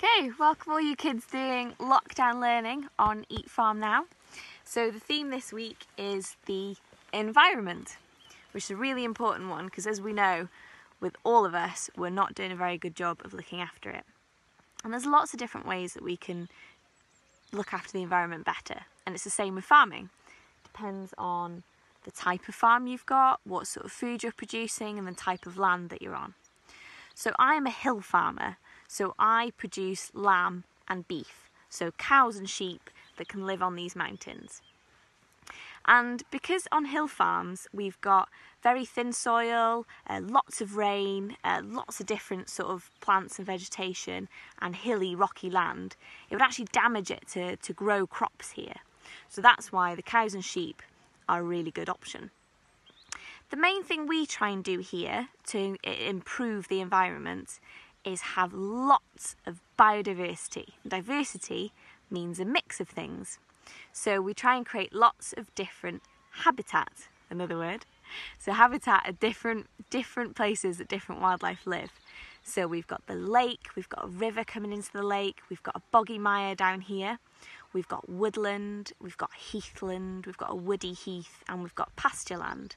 Okay, welcome all you kids doing lockdown learning on Eat Farm Now. So the theme this week is the environment, which is a really important one because as we know, with all of us, we're not doing a very good job of looking after it. And there's lots of different ways that we can look after the environment better. And it's the same with farming. Depends on the type of farm you've got, what sort of food you're producing, and the type of land that you're on. So I'm a hill farmer, so I produce lamb and beef, so cows and sheep that can live on these mountains. And because on hill farms we've got very thin soil, uh, lots of rain, uh, lots of different sort of plants and vegetation, and hilly, rocky land, it would actually damage it to, to grow crops here. So that's why the cows and sheep are a really good option. The main thing we try and do here to improve the environment is have lots of biodiversity. Diversity means a mix of things. So we try and create lots of different habitats, another word. So habitat are different different places that different wildlife live. So we've got the lake, we've got a river coming into the lake, we've got a boggy mire down here, we've got woodland, we've got heathland, we've got a woody heath, and we've got pasture land.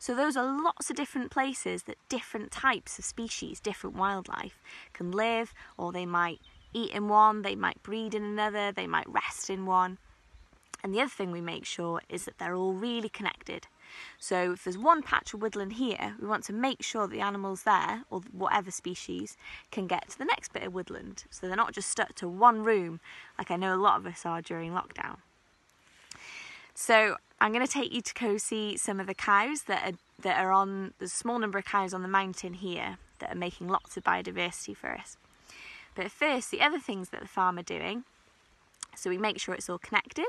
So those are lots of different places that different types of species, different wildlife can live or they might eat in one, they might breed in another, they might rest in one. And the other thing we make sure is that they're all really connected. So if there's one patch of woodland here, we want to make sure that the animals there, or whatever species, can get to the next bit of woodland. So they're not just stuck to one room, like I know a lot of us are during lockdown. So I'm going to take you to go see some of the cows that are, that are on, a small number of cows on the mountain here that are making lots of biodiversity for us. But first, the other things that the farm are doing, so we make sure it's all connected,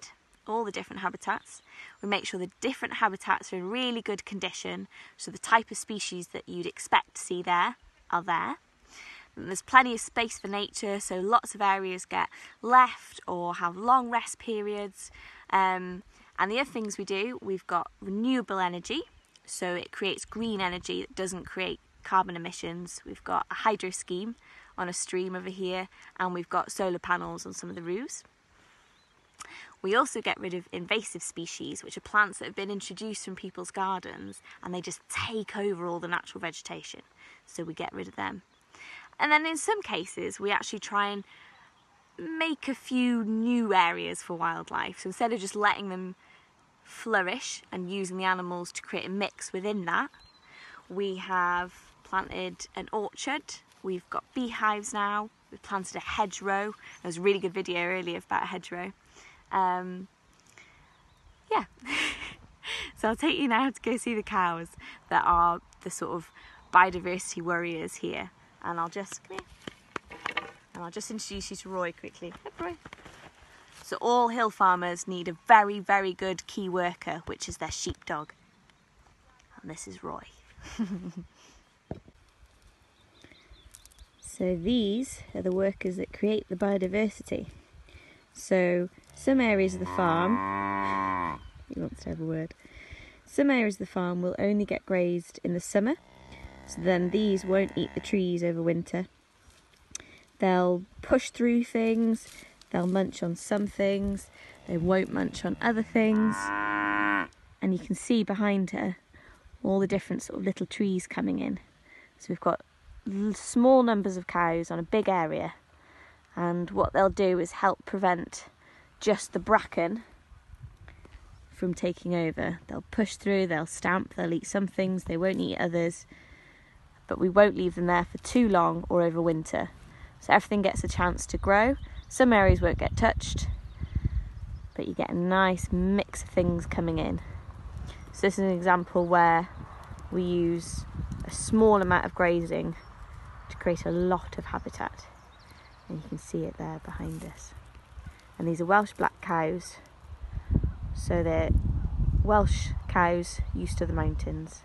all the different habitats. We make sure the different habitats are in really good condition, so the type of species that you'd expect to see there are there. And there's plenty of space for nature, so lots of areas get left or have long rest periods. Um, and the other things we do, we've got renewable energy, so it creates green energy that doesn't create carbon emissions. We've got a hydro scheme on a stream over here, and we've got solar panels on some of the roofs. We also get rid of invasive species, which are plants that have been introduced from people's gardens and they just take over all the natural vegetation. So we get rid of them. And then in some cases, we actually try and make a few new areas for wildlife. So instead of just letting them flourish and using the animals to create a mix within that. We have planted an orchard, we've got beehives now, we've planted a hedgerow. There was a really good video earlier about a hedgerow. Um, yeah. so I'll take you now to go see the cows that are the sort of biodiversity warriors here. And I'll just, come here. And I'll just introduce you to Roy quickly. Roy. So all hill farmers need a very, very good key worker, which is their sheepdog. And this is Roy. so these are the workers that create the biodiversity. So some areas of the farm, he wants to have a word, some areas of the farm will only get grazed in the summer. So then these won't eat the trees over winter. They'll push through things, They'll munch on some things, they won't munch on other things. And you can see behind her all the different sort of little trees coming in. So we've got small numbers of cows on a big area. And what they'll do is help prevent just the bracken from taking over. They'll push through, they'll stamp, they'll eat some things, they won't eat others. But we won't leave them there for too long or over winter. So everything gets a chance to grow some areas won't get touched, but you get a nice mix of things coming in. So this is an example where we use a small amount of grazing to create a lot of habitat. And you can see it there behind us. And these are Welsh black cows. So they're Welsh cows used to the mountains.